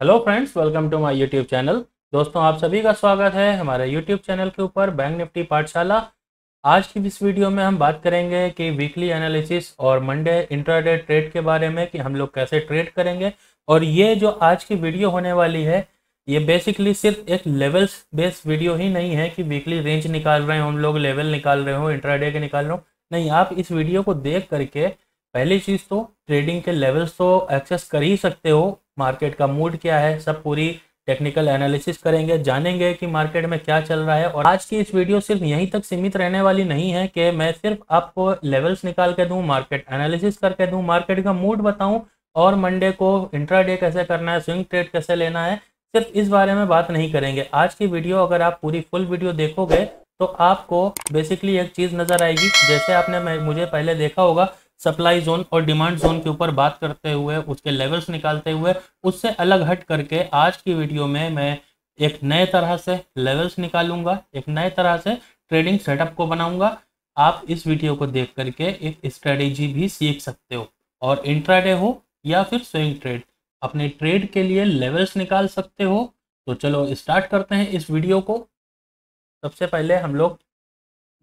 Hello friends welcome to my YouTube channel दोस्तों, आप सभी का स्वागत है हमारे यूट्यूब चैनल के ऊपर बैंक निफ्टी पाठशाला आज की इस वीडियो में हम बात करेंगे कि वीकली एनालिसिस और मंडे इंट्राडे ट्रेड के बारे में कि हम लोग कैसे ट्रेड करेंगे। और ये जो आज की वीडियो होने वाली है, ये बेसिकली सिर्फ़ एक लेवल्स बेस्ड वीडियो ही नहीं है कि वीकली रेंज निकाल रहे हो, हम लोग लेवल निकाल रहे हो इंट्राडे के निकाल रहे हो। नहीं, आप इस वीडियो को देख करके पहली चीज़ तो ट्रेडिंग के लेवल्स तो एक्सेस कर ही सकते हो मार्केट का मूड क्या है, सब पूरी टेक्निकल एनालिसिस करेंगे, जानेंगे कि मार्केट में क्या चल रहा है और आज की इस वीडियो सिर्फ़ यहीं तक सीमित रहने वाली नहीं है कि मैं सिर्फ़ आपको लेवल्स निकाल के दूँ मार्केट एनालिसिस करके दूँ मार्केट का मूड बताऊँ और मंडे को इंट्राडे कैसे करना है स्विंग ट्रेड कैसे लेना है, सिर्फ़ इस बारे में बात नहीं करेंगे। आज की वीडियो अगर आप पूरी फुल वीडियो देखोगे तो आपको बेसिकली एक चीज़ नज़र आएगी, जैसे आपने मुझे पहले देखा होगा सप्लाई जोन और डिमांड जोन के ऊपर बात करते हुए, उसके लेवल्स निकालते हुए, उससे अलग हट करके आज की वीडियो में मैं एक नए तरह से लेवल्स निकालूँगा, एक नए तरह से ट्रेडिंग सेटअप को बनाऊँगा। आप इस वीडियो को देख करके एक स्ट्रेटेजी भी सीख सकते हो, और इंट्राडे हो या फिर स्विंग ट्रेड अपने ट्रेड के लिए लेवल्स निकाल सकते हो। तो चलो स्टार्ट करते हैं इस वीडियो को। सबसे पहले हम लोग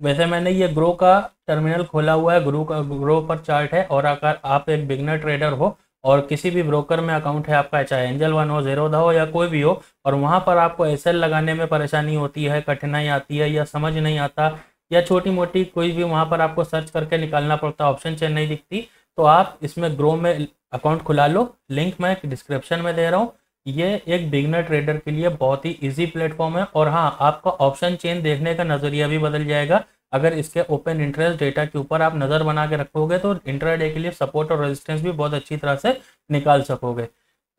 वैसे मैंने ये ग्रो का टर्मिनल खोला हुआ है ग्रो का ग्रो पर चार्ट है, और अगर आप एक बिगनर ट्रेडर हो, और किसी भी ब्रोकर में अकाउंट है आपका, चाहे एंजल वन हो जीरोधा हो, या कोई भी हो, और वहाँ पर आपको एसएल लगाने में परेशानी होती है, कठिनाई आती है, या समझ नहीं आता, या छोटी मोटी कोई भी वहाँ पर आपको सर्च करके निकालना पड़ता ऑप्शन चेन नहीं दिखती तो आप इसमें ग्रो में अकाउंट खुला लो लिंक मैं डिस्क्रिप्शन में दे रहा हूँ ये एक बिगनर ट्रेडर के लिए बहुत ही इजी प्लेटफॉर्म है और हाँ आपका ऑप्शन चेन देखने का नज़रिया भी बदल जाएगा। अगर इसके ओपन इंटरेस्ट डेटा के ऊपर आप नज़र बना के रखोगे तो इंटरडे के लिए सपोर्ट और रेजिस्टेंस भी बहुत अच्छी तरह से निकाल सकोगे।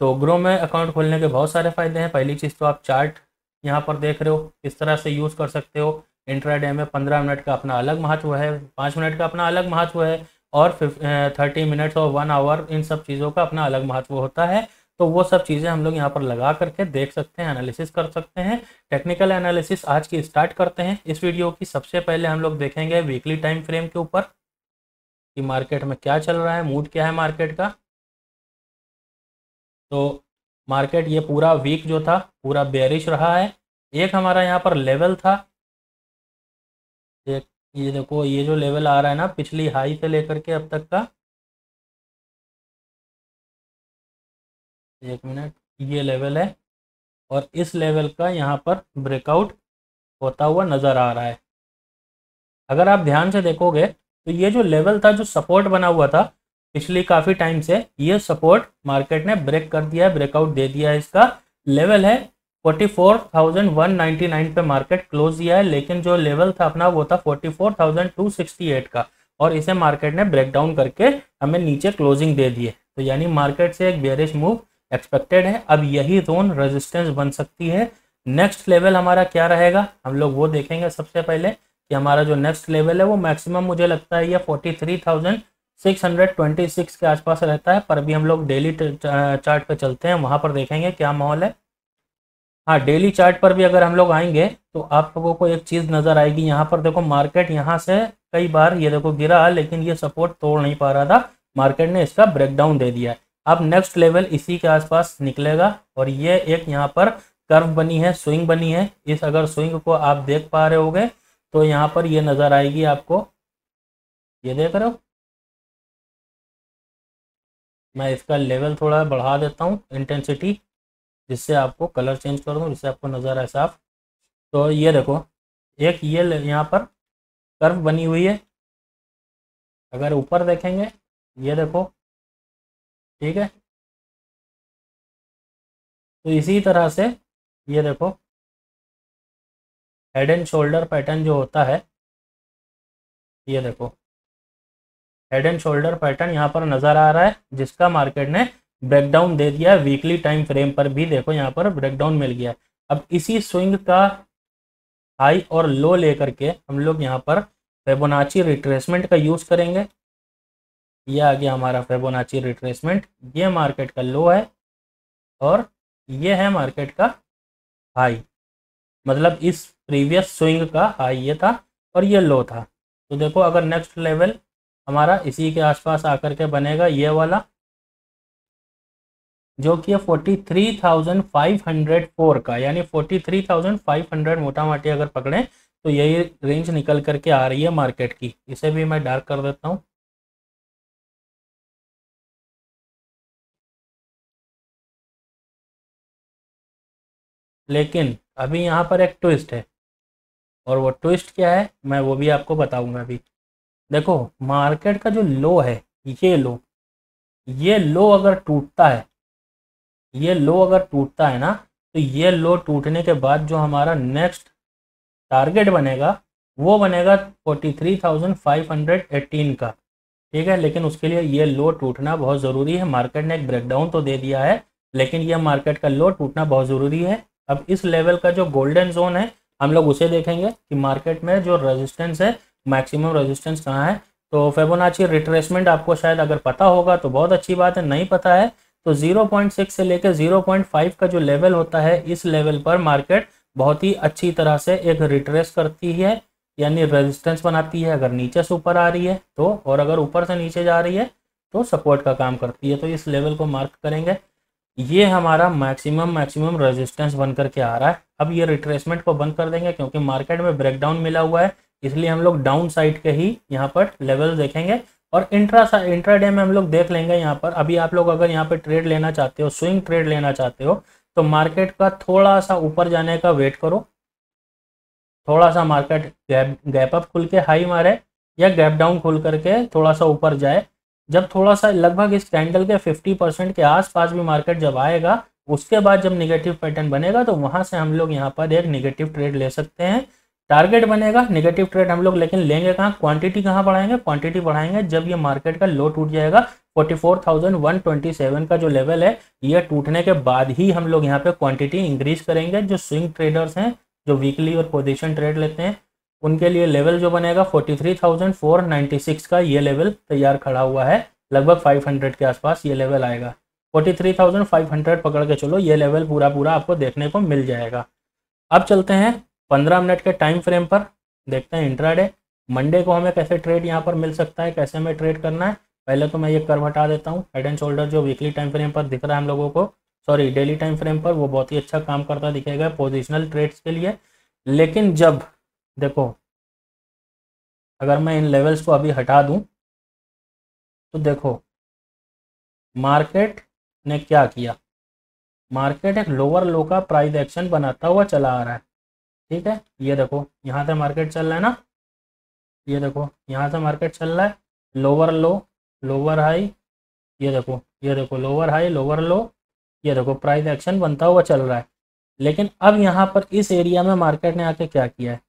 तो ग्रो में अकाउंट खोलने के बहुत सारे फ़ायदे हैं। पहली चीज़ तो आप चार्ट यहाँ पर देख रहे हो किस तरह से यूज़ कर सकते हो। इंट्राडे में पंद्रह मिनट का अपना अलग महत्व है, पाँच मिनट का अपना अलग महत्व है और थर्टी मिनट्स और वन आवर इन सब चीज़ों का अपना अलग महत्व होता है। तो वो सब चीज़ें हम लोग यहाँ पर लगा करके देख सकते हैं एनालिसिस कर सकते हैं। टेक्निकल एनालिसिस आज की स्टार्ट करते हैं। इस वीडियो की सबसे पहले हम लोग देखेंगे वीकली टाइम फ्रेम के ऊपर कि मार्केट में क्या चल रहा है मूड क्या है मार्केट का। तो मार्केट ये पूरा वीक जो था, पूरा बेरिश रहा है। एक हमारा यहाँ पर लेवल था। एक ये देखो, ये जो लेवल आ रहा है ना, पिछली हाई से लेकर के अब तक का एक मिनट ये लेवल है और इस लेवल का यहाँ पर ब्रेकआउट होता हुआ नज़र आ रहा है। अगर आप ध्यान से देखोगे तो ये जो लेवल था जो सपोर्ट बना हुआ था पिछली काफ़ी टाइम से ये सपोर्ट मार्केट ने ब्रेक कर दिया है ब्रेकआउट दे दिया है इसका। लेवल है 44,199 पे मार्केट क्लोज दिया है लेकिन जो लेवल था अपना वो था 44,268 का और इसे मार्केट ने ब्रेक डाउन करके हमें नीचे क्लोजिंग दे दी है तो यानी मार्केट से एक बेरिश मूव एक्सपेक्टेड है। अब यही जोन रेजिस्टेंस बन सकती है। नेक्स्ट लेवल हमारा क्या रहेगा? हम लोग वो देखेंगे सबसे पहले कि हमारा जो नेक्स्ट लेवल है वो मैक्सिमम मुझे लगता है ये forty three thousand six hundred twenty six के आसपास रहता है। पर अभी हम लोग डेली चार्ट पे चलते हैं। वहाँ पर देखेंगे क्या माहौल है। हाँ डेली चार्ट पर भी अगर हम लोग आएँगे तो आप लोगों को एक चीज़ नज़र आएगी। यहाँ पर देखो मार्केट यहाँ से कई बार ये देखो गिरा, लेकिन ये सपोर्ट तोड़ नहीं पा रहा था। मार्केट ने इसका ब्रेकडाउन दे दिया है। अब नेक्स्ट लेवल इसी के आसपास निकलेगा और ये एक यहाँ पर कर्व बनी है स्विंग बनी है। इस अगर स्विंग को आप देख पा रहे होगे तो यहाँ पर ये नज़र आएगी आपको। ये देख रहे हो? मैं इसका लेवल थोड़ा बढ़ा देता हूँ इंटेंसिटी जिससे आपको कलर चेंज कर दूँ जिससे आपको नज़र आए साफ़। तो ये देखो, एक ये यहाँ पर कर्व बनी हुई है। अगर ऊपर देखेंगे, ये देखो ठीक है? तो इसी तरह से ये देखो हेड एंड शोल्डर पैटर्न जो होता है, ये देखो हेड एंड शोल्डर पैटर्न यहाँ पर नज़र आ रहा है, जिसका मार्केट ने ब्रेकडाउन दे दिया है वीकली टाइम फ्रेम पर भी देखो यहाँ पर ब्रेकडाउन मिल गया है। अब इसी स्विंग का हाई और लो लेकर के हम लोग यहाँ पर फेबोनाची रिट्रेसमेंट का यूज़ करेंगे। ये आ गया हमारा फेबोनाची रिट्रेसमेंट ये मार्केट का लो है और ये है मार्केट का हाई मतलब इस प्रीवियस स्विंग का हाई ये था और ये लो था. तो देखो अगर नेक्स्ट लेवल हमारा इसी के आसपास आकर के बनेगा ये वाला, जो कि है forty three thousand five hundred four का. यानी forty three thousand five hundred मोटा माटी अगर पकड़ें तो यही रेंज निकल करके आ रही है मार्केट की. इसे भी मैं डार्क कर देता हूँ. लेकिन अभी यहाँ पर एक ट्विस्ट है। और वो ट्विस्ट क्या है, मैं वो भी आपको बताऊँगा अभी। देखो मार्केट का जो लो है, ये लो ये लो अगर टूटता है, ये लो अगर टूटता है ना तो ये लो टूटने के बाद जो हमारा नेक्स्ट टारगेट बनेगा, वो बनेगा forty three thousand five hundred eighteen का। ठीक है, लेकिन उसके लिए ये लो टूटना बहुत ज़रूरी है। मार्केट ने एक ब्रेकडाउन तो दे दिया है, लेकिन ये मार्केट का लो टूटना बहुत ज़रूरी है। अब इस लेवल का जो गोल्डन जोन है, हम लोग उसे देखेंगे कि मार्केट में जो रेजिस्टेंस है मैक्सिमम रेजिस्टेंस कहाँ है। तो फेबोनाची रिट्रेसमेंट आपको शायद अगर पता होगा तो बहुत अच्छी बात है, नहीं पता है तो 0.6 से लेकर 0.5 का जो लेवल होता है, इस लेवल पर मार्केट बहुत ही अच्छी तरह से एक रिट्रेस करती है, यानी रेजिस्टेंस बनाती है, अगर नीचे से ऊपर आ रही है तो और अगर ऊपर से नीचे जा रही है तो सपोर्ट का काम करती है। तो इस लेवल को मार्क करेंगे। ये हमारा मैक्सिमम मैक्सिमम रेजिस्टेंस बन करके आ रहा है। अब ये रिट्रेसमेंट को बंद कर देंगे क्योंकि मार्केट में ब्रेकडाउन मिला हुआ है, इसलिए हम लोग डाउन साइड के ही यहाँ पर लेवल देखेंगे। और इंट्रा इंट्रा डे में हम लोग देख लेंगे यहाँ पर। अभी आप लोग अगर यहाँ पर ट्रेड लेना चाहते हो स्विंग ट्रेड लेना चाहते हो तो मार्केट का थोड़ा सा ऊपर जाने का वेट करो। थोड़ा सा मार्केट गैप गैप अप खुल के हाई मारे या गैप डाउन खुल करके थोड़ा सा ऊपर जाए। जब थोड़ा सा लगभग इस कैंडल के 50 परसेंट के आसपास भी मार्केट जब आएगा उसके बाद जब निगेटिव पैटर्न बनेगा तो वहाँ से हम लोग यहाँ पर एक निगेटिव ट्रेड ले सकते हैं। टारगेट बनेगा निगेटिव ट्रेड हम लोग लेकिन लेंगे कहाँ? क्वांटिटी कहाँ बढ़ाएँगे? क्वांटिटी बढ़ाएँगे जब ये मार्केट का लो टूट जाएगा। 44,127 का जो लेवल है ये टूटने के बाद ही हम लोग यहाँ पे क्वांटिटी इंक्रीज करेंगे। जो स्विंग ट्रेडर्स हैं जो वीकली और पोजीशन ट्रेड लेते हैं उनके लिए लेवल जो बनेगा 43,496 का ये लेवल तैयार खड़ा हुआ है। लगभग 500 के आसपास ये लेवल आएगा। 43,500 पकड़ के चलो ये लेवल पूरा पूरा आपको देखने को मिल जाएगा। अब चलते हैं 15 मिनट के टाइम फ्रेम पर। देखते हैं इंट्राडे मंडे को हमें कैसे ट्रेड यहाँ पर मिल सकता है कैसे हमें ट्रेड करना है? पहले तो मैं ये कर्व हटा देता हूँ। हेड एंड शोल्डर जो वीकली टाइम फ्रेम पर दिख रहा है हम लोगों को सॉरी डेली टाइम फ्रेम पर वो बहुत ही अच्छा काम करता दिखेगा पोजिशनल ट्रेड्स के लिए। लेकिन जब देखो, अगर मैं इन लेवल्स को अभी हटा दूँ तो देखो मार्केट ने क्या किया? मार्केट एक लोअर लो का प्राइस एक्शन बनाता हुआ चला आ रहा है। ठीक है? ये देखो, यहाँ से मार्केट चल रहा है ना? ये देखो, यहाँ से मार्केट चल रहा है। लोअर लो लोअर हाई ये देखो ये देखो लोअर हाई लोअर लो ये देखो प्राइस एक्शन बनता हुआ चल रहा है। लेकिन अब यहाँ पर इस एरिया में मार्केट ने आके क्या किया है?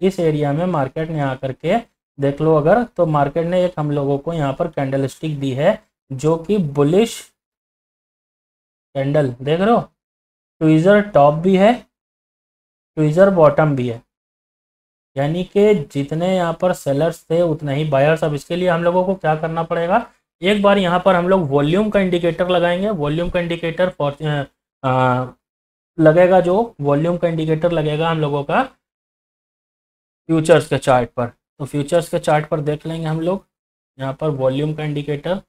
इस एरिया में मार्केट ने आकर के देख लो अगर तो मार्केट ने एक हम लोगों को यहाँ पर कैंडल स्टिक दी है, जो कि बुलिश कैंडल देख रहे हो? ट्विज़र टॉप भी है ट्विज़र बॉटम भी है। यानी कि जितने यहाँ पर सेलर्स थे, उतने ही बायर्स अब इसके लिए हम लोगों को क्या करना पड़ेगा? एक बार यहाँ पर हम लोग वॉल्यूम का इंडिकेटर लगाएँगे। वॉल्यूम का इंडिकेटर फॉर लगेगा जो? वॉल्यूम का इंडिकेटर लगेगा हम लोगों का। फ्यूचर्स के चार्ट पर। तो फ्यूचर्स के चार्ट पर देख लेंगे हम लोग। यहाँ पर वॉल्यूम का इंडिकेटर।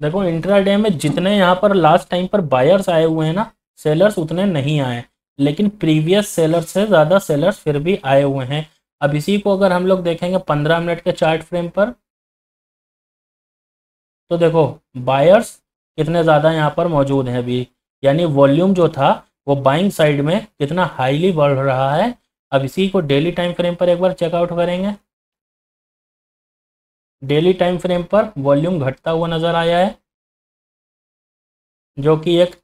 देखो, इंट्राडे में जितने यहाँ पर लास्ट टाइम पर बायर्स आए हुए हैं ना सेलर्स उतने नहीं आए लेकिन प्रीवियस सेलर्स से ज़्यादा सेलर्स फिर भी आए हुए हैं। अब इसी को अगर हम लोग देखेंगे पंद्रह मिनट के चार्ट फ्रेम पर तो देखो बायर्स कितने ज़्यादा यहाँ पर मौजूद हैं अभी। यानी वॉल्यूम जो था, वो बाइंग साइड में कितना हाईली बढ़ रहा है। अब इसी को डेली टाइम फ्रेम पर एक बार चेकआउट करेंगे। डेली टाइम फ्रेम पर वॉल्यूम घटता हुआ नज़र आया है, जो कि एक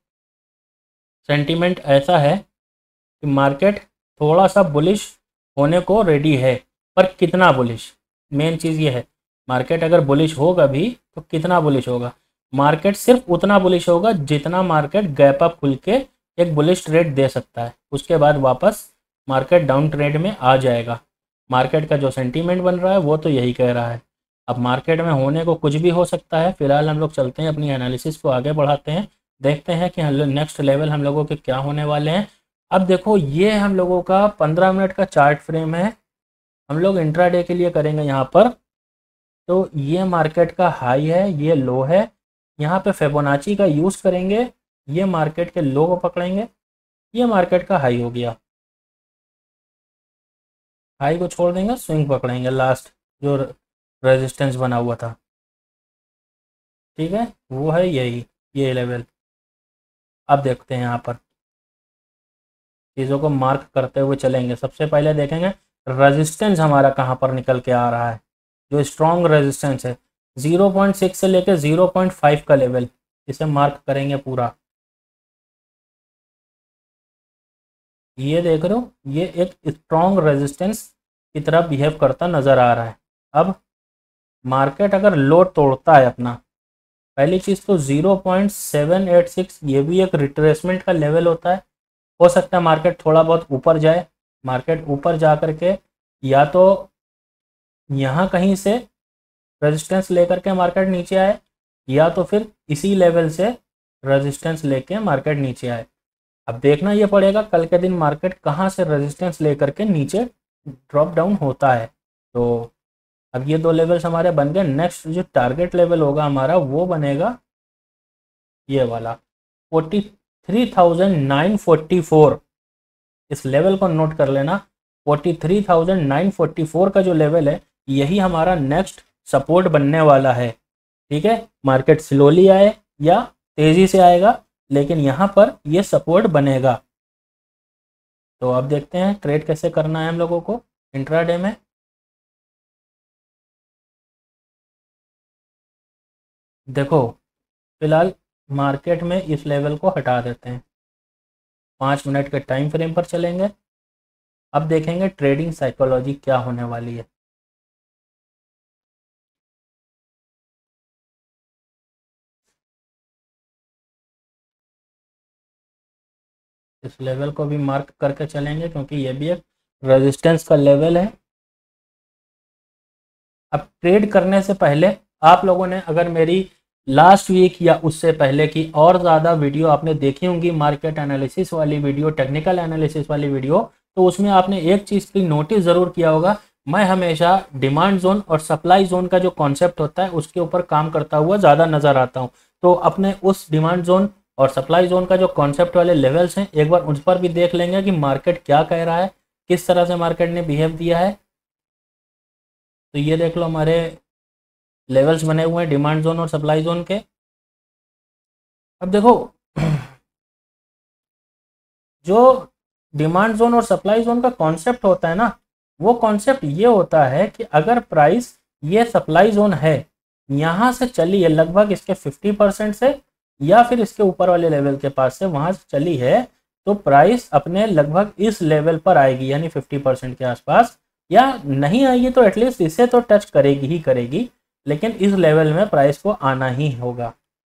सेंटीमेंट ऐसा है कि मार्केट थोड़ा सा बुलिश होने को रेडी है, पर कितना बुलिश मेन चीज़ ये है मार्केट अगर बुलिश होगा भी तो कितना बुलिश होगा? मार्केट सिर्फ़ उतना बुलिश होगा जितना मार्केट गैप अप खुल के एक बुलिश ट्रेड दे सकता है। उसके बाद वापस मार्केट डाउन ट्रेड में आ जाएगा। मार्केट का जो सेंटीमेंट बन रहा है, वो तो यही कह रहा है। अब मार्केट में होने को कुछ भी हो सकता है, फ़िलहाल हम लोग चलते हैं, अपनी एनालिसिस को आगे बढ़ाते हैं, देखते हैं कि नेक्स्ट लेवल हम लोगों के क्या होने वाले हैं। अब देखो, ये हम लोगों का पंद्रह मिनट का चार्ट फ्रेम है। हम लोग इंट्राडे के लिए करेंगे यहाँ पर। तो ये मार्केट का हाई है, ये लो है। यहाँ पे फेबोनाची का यूज़ करेंगे, ये मार्केट के लो को पकड़ेंगे, ये मार्केट का हाई हो गया। हाई को छोड़ देंगे स्विंग पकड़ेंगे लास्ट जो रेजिस्टेंस बना हुआ था। ठीक है, वो है यही, ये लेवल अब देखते हैं यहाँ पर। चीज़ों को मार्क करते हुए चलेंगे। सबसे पहले देखेंगे रेजिस्टेंस हमारा कहाँ पर निकल के आ रहा है? जो स्ट्रॉन्ग रेजिस्टेंस है 0.6 से लेकर 0.5 का लेवल, इसे मार्क करेंगे पूरा। ये देख रहे हो, ये एक स्ट्रॉन्ग रेजिस्टेंस की तरह बिहेव करता नज़र आ रहा है। अब मार्केट अगर लो तोड़ता है अपना, पहली चीज़ तो 0.786 ये भी एक रिट्रेसमेंट का लेवल होता है। हो सकता है मार्केट थोड़ा बहुत ऊपर जाए मार्केट ऊपर जा कर के या तो यहाँ कहीं से रेजिस्टेंस लेकर के मार्केट नीचे आए, या तो फिर इसी लेवल से रेजिस्टेंस लेके मार्केट नीचे आए। अब देखना ये पड़ेगा कल के दिन मार्केट कहाँ से रेजिस्टेंस लेकर के नीचे ड्रॉप डाउन होता है। तो अब ये दो लेवल्स हमारे बन गए। नेक्स्ट जो टारगेट लेवल होगा हमारा, वो बनेगा ये वाला। Forty three thousand nine forty four इस लेवल को नोट कर लेना। Forty three thousand nine forty four का जो लेवल है, यही हमारा नेक्स्ट सपोर्ट बनने वाला है, ठीक है? मार्केट स्लोली आए या तेज़ी से आएगा, लेकिन यहाँ पर ये सपोर्ट बनेगा। तो अब देखते हैं ट्रेड कैसे करना है हम लोगों को इंट्राडे में। देखो, फ़िलहाल मार्केट में इस लेवल को हटा देते हैं। पाँच मिनट के टाइम फ्रेम पर चलेंगे। अब देखेंगे ट्रेडिंग साइकोलॉजी क्या होने वाली है। इस लेवल को भी मार्क करके चलेंगे, क्योंकि ये भी एक रेजिस्टेंस का लेवल है। अब ट्रेड करने से पहले आप लोगों ने अगर मेरी लास्ट वीक या उससे पहले की और ज़्यादा वीडियो आपने देखी होंगी मार्केट एनालिसिस वाली वीडियो टेक्निकल एनालिसिस वाली वीडियो तो उसमें आपने एक चीज़ की नोटिस ज़रूर किया होगा। मैं हमेशा डिमांड जोन और सप्लाई जोन का जो कॉन्सेप्ट होता है, उसके ऊपर काम करता हुआ ज़्यादा नज़र आता हूँ। तो अपने उस डिमांड जोन और सप्लाई जोन का जो कॉन्सेप्ट वाले लेवल्स हैं, एक बार उस पर भी देख लेंगे कि मार्केट क्या कह रहा है, किस तरह से मार्केट ने बिहेव दिया है। तो ये देख लो हमारे लेवल्स बने हुए हैं डिमांड जोन और सप्लाई जोन के। अब देखो, जो डिमांड जोन और सप्लाई जोन का कॉन्सेप्ट होता है ना, वो कॉन्सेप्ट ये होता है कि अगर प्राइस ये सप्लाई जोन है, यहाँ से चली है लगभग इसके 50 परसेंट से या फिर इसके ऊपर वाले लेवल के पास से वहाँ चली है तो प्राइस अपने लगभग इस लेवल पर आएगी, यानी 50 परसेंट के आसपास। या नहीं आएगी तो एटलीस्ट इसे तो टच करेगी ही करेगी, लेकिन इस लेवल में प्राइस को आना ही होगा।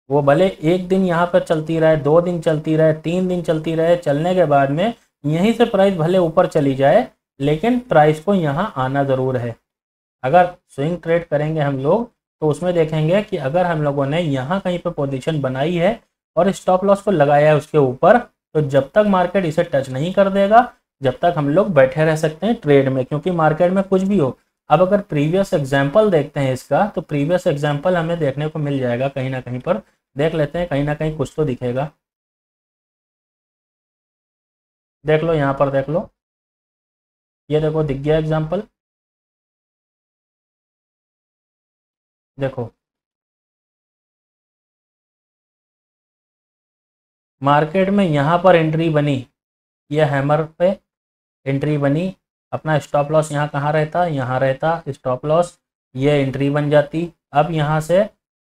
वो भले एक दिन यहाँ पर चलती रहे, दो दिन चलती रहे, तीन दिन चलती रहे, चलने के बाद में यहीं से प्राइस भले ऊपर चली जाए, लेकिन प्राइस को यहाँ आना ज़रूर है। अगर स्विंग ट्रेड करेंगे हम लोग तो उसमें देखेंगे कि अगर हम लोगों ने यहाँ कहीं पर पोजीशन बनाई है और स्टॉप लॉस को लगाया है उसके ऊपर तो जब तक मार्केट इसे टच नहीं कर देगा, जब तक हम लोग बैठे रह सकते हैं ट्रेड में, क्योंकि मार्केट में कुछ भी हो। अब अगर प्रीवियस एग्ज़ाम्पल देखते हैं इसका तो प्रीवियस एग्ज़ाम्पल हमें देखने को मिल जाएगा कहीं ना कहीं पर। देख लेते हैं, कहीं ना कहीं कुछ तो दिखेगा। देख लो, यहाँ पर देख लो। ये देखो, दिख गया एग्ज़ाम्पल देखो। मार्केट में यहाँ पर एंट्री बनी, ये हैमर पे एंट्री बनी। अपना स्टॉप लॉस यहाँ कहाँ रहता? यहाँ रहता स्टॉप लॉस ये एंट्री बन जाती। अब यहाँ से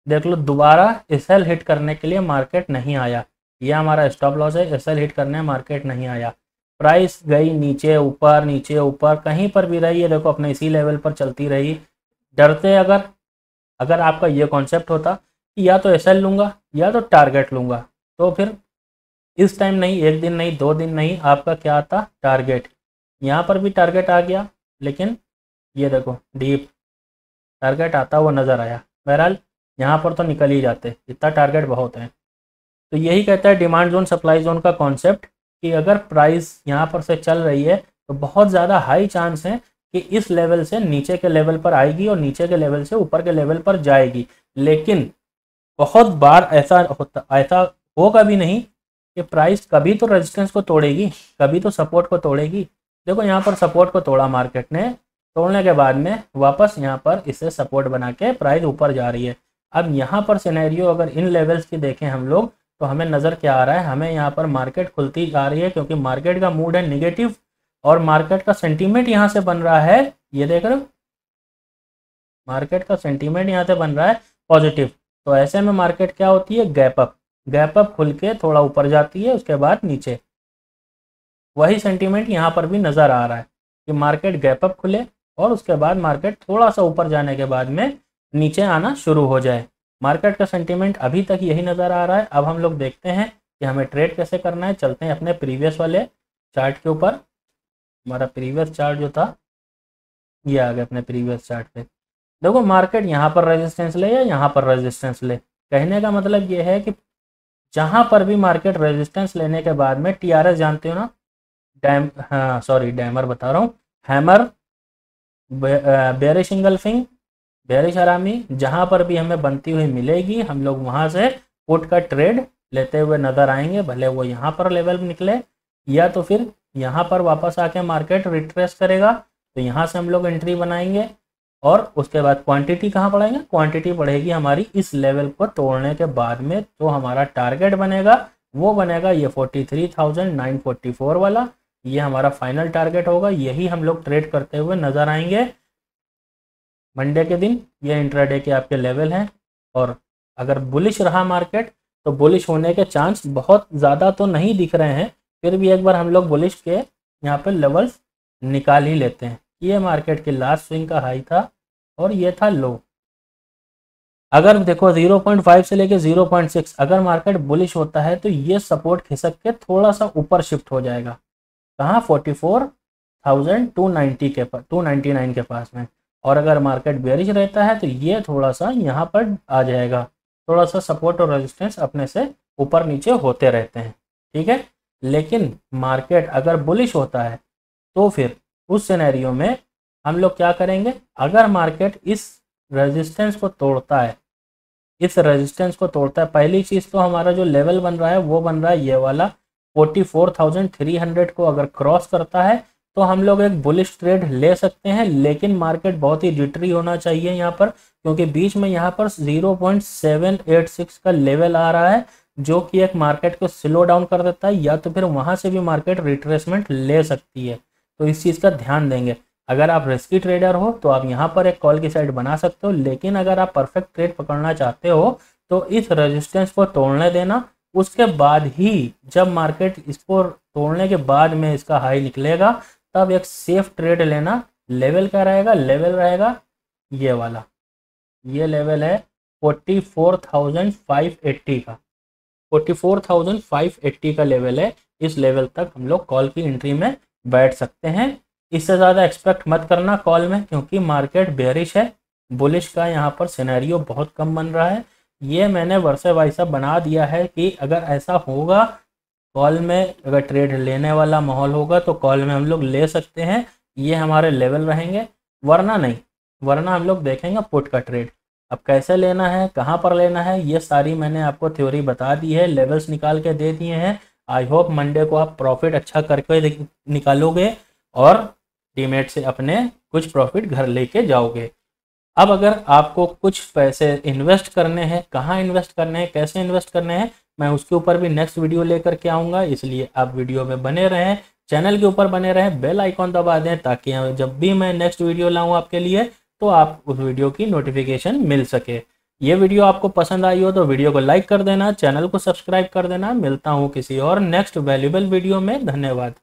देख लो, दोबारा एस हिट करने के लिए मार्केट नहीं आया। यह हमारा स्टॉप लॉस है एसएल हिट करने मार्केट नहीं आया। प्राइस गई नीचे ऊपर नीचे ऊपर, कहीं पर भी रही। है देखो, अपने इसी लेवल पर चलती रही। डरते अगर अगर आपका ये कॉन्सेप्ट होता कि या तो एस लूँगा, या तो टारगेट लूँगा तो फिर इस टाइम नहीं, एक दिन नहीं, दो दिन नहीं, आपका क्या आता? टारगेट यहाँ पर भी टारगेट आ गया, लेकिन ये देखो डीप टारगेट आता हुआ नज़र आया। बहरहाल, यहाँ पर तो निकल ही जाते, इतना टारगेट बहुत है। तो यही कहता है डिमांड जोन सप्लाई जोन का कॉन्सेप्ट कि अगर प्राइस यहाँ पर से चल रही है तो बहुत ज़्यादा हाई चांस है कि इस लेवल से नीचे के लेवल पर आएगी और नीचे के लेवल से ऊपर के लेवल पर जाएगी। लेकिन बहुत बार ऐसा होता, ऐसा होगा भी नहीं कि प्राइस कभी तो रेजिस्टेंस को तोड़ेगी, कभी तो सपोर्ट को तोड़ेगी। देखो यहाँ पर सपोर्ट को तोड़ा मार्केट ने, तोड़ने के बाद में वापस यहाँ पर इसे सपोर्ट बना के प्राइस ऊपर जा रही है। अब यहाँ पर सिनेरियो अगर इन लेवल्स की देखें हम लोग तो हमें नज़र क्या आ रहा है? हमें यहाँ पर मार्केट खुलती जा रही है क्योंकि मार्केट का मूड है निगेटिव और मार्केट का सेंटीमेंट यहाँ से बन रहा है, ये देख रहे हो? मार्केट का सेंटीमेंट यहाँ से बन रहा है पॉजिटिव तो ऐसे में मार्केट क्या होती है? गैप अप गैप अप खुल के थोड़ा ऊपर जाती है, उसके बाद नीचे. वही सेंटीमेंट यहाँ पर भी नज़र आ रहा है कि मार्केट गैप अप खुले और उसके बाद मार्केट थोड़ा सा ऊपर जाने के बाद में नीचे आना शुरू हो जाए. मार्केट का सेंटीमेंट अभी तक यही नज़र आ रहा है. अब हम लोग देखते हैं कि हमें ट्रेड कैसे करना है. चलते हैं अपने प्रीवियस वाले चार्ट के ऊपर. हमारा प्रीवियस चार्ट जो था, ये आ गया अपने प्रीवियस चार्ट पे। देखो मार्केट यहाँ पर रेजिस्टेंस ले या यहाँ पर रेजिस्टेंस ले। कहने का मतलब ये है कि जहाँ पर भी मार्केट रेजिस्टेंस लेने के बाद में टीआरएस जानते हो ना? डैम हाँ सॉरी डैमर बता रहा हूँ। हैमर बेरिश इंगल्फिंग बेरिश हरामी जहाँ पर भी हमें बनती हुई मिलेगी, हम लोग वहाँ से पुट का ट्रेड लेते हुए नज़र आएँगे, भले वो यहाँ पर लेवल निकले, या तो फिर यहाँ पर वापस आके मार्केट रिट्रेस करेगा तो यहाँ से हम लोग एंट्री बनाएँगे और उसके बाद क्वांटिटी कहाँ पढ़ेंगे क्वांटिटी बढ़ेगी हमारी इस लेवल को तोड़ने के बाद में तो हमारा टारगेट बनेगा, वो बनेगा ये forty three thousand nine forty four वाला। ये हमारा फाइनल टारगेट होगा, यही हम लोग ट्रेड करते हुए नज़र आएँगे। मंडे के दिन ये इंट्राडे के आपके लेवल हैं और अगर बुलिश रहा मार्केट तो बुलिश होने के चांस बहुत ज़्यादा तो नहीं दिख रहे हैं फिर भी एक बार हम लोग बुलिश के यहाँ पे लेवल्स निकाल ही लेते हैं। ये मार्केट के लास्ट स्विंग का हाई था और ये था लो अगर देखो 0.5 से लेके 0.6 अगर मार्केट बुलिश होता है तो ये सपोर्ट खिसक के थोड़ा सा ऊपर शिफ्ट हो जाएगा। कहाँ? Forty four thousand two ninety के पास टू नाइन्टी नाइन के पास में। और अगर मार्केट बेरिश रहता है तो ये थोड़ा सा यहाँ पर आ जाएगा। थोड़ा सा सपोर्ट और रेजिस्टेंस अपने से ऊपर नीचे होते रहते हैं। ठीक है? लेकिन मार्केट अगर बुलिश होता है तो फिर उस सिनेरियो में हम लोग क्या करेंगे? अगर मार्केट इस रेजिस्टेंस को तोड़ता है इस रेजिस्टेंस को तोड़ता है पहली चीज़ तो हमारा जो लेवल बन रहा है वो बन रहा है ये वाला 44,300 को अगर क्रॉस करता है तो हम लोग एक बुलिश ट्रेड ले सकते हैं लेकिन मार्केट बहुत ही जिटरी होना चाहिए यहाँ पर क्योंकि बीच में यहाँ पर 0.786 का लेवल आ रहा है जो कि एक मार्केट को स्लो डाउन कर देता है, या तो फिर वहाँ से भी मार्केट रिट्रेसमेंट ले सकती है। तो इस चीज़ का ध्यान देंगे। अगर आप रिस्की ट्रेडर हो तो आप यहाँ पर एक कॉल की साइड बना सकते हो, लेकिन अगर आप परफेक्ट ट्रेड पकड़ना चाहते हो तो इस रेजिस्टेंस को तोड़ने देना। उसके बाद ही जब मार्केट इसको तोड़ने के बाद में इसका हाई निकलेगा, तब एक सेफ़ ट्रेड लेना। लेवल क्या रहेगा? लेवल रहेगा ये वाला। ये लेवल है forty four thousand five eighty का। Forty four thousand five eighty का लेवल है। इस लेवल तक हम लोग कॉल की एंट्री में बैठ सकते हैं। इससे ज़्यादा एक्सपेक्ट मत करना कॉल में, क्योंकि मार्केट बेरिश है। बुलिश का यहाँ पर सिनेरियो बहुत कम बन रहा है। ये मैंने वर्षे वाइसा बना दिया है कि अगर ऐसा होगा, कॉल में अगर ट्रेड लेने वाला माहौल होगा तो कॉल में हम लोग ले सकते हैं। ये हमारे लेवल रहेंगे। वरना नहीं। वरना हम लोग देखेंगे पुट का ट्रेड अब कैसे लेना है, कहाँ पर लेना है, ये सारी मैंने आपको थ्योरी बता दी है लेवल्स निकाल के दे दिए हैं। आई होप मंडे को आप प्रॉफिट अच्छा करके निकालोगे और डीमेट से अपने कुछ प्रॉफिट घर लेके जाओगे। अब अगर आपको कुछ पैसे इन्वेस्ट करने हैं, कहाँ इन्वेस्ट करने हैं, कैसे इन्वेस्ट करने हैं, मैं उसके ऊपर भी नेक्स्ट वीडियो लेकर के आऊँगा। इसलिए आप वीडियो में बने रहें चैनल के ऊपर बने रहें बेल आइकॉन दबा दें, ताकि जब भी मैं नेक्स्ट वीडियो लाऊँ आपके लिए तो आप उस वीडियो की नोटिफिकेशन मिल सके। ये वीडियो आपको पसंद आई हो तो वीडियो को लाइक कर देना चैनल को सब्सक्राइब कर देना। मिलता हूँ किसी और नेक्स्ट वैल्यूबल वीडियो में। धन्यवाद।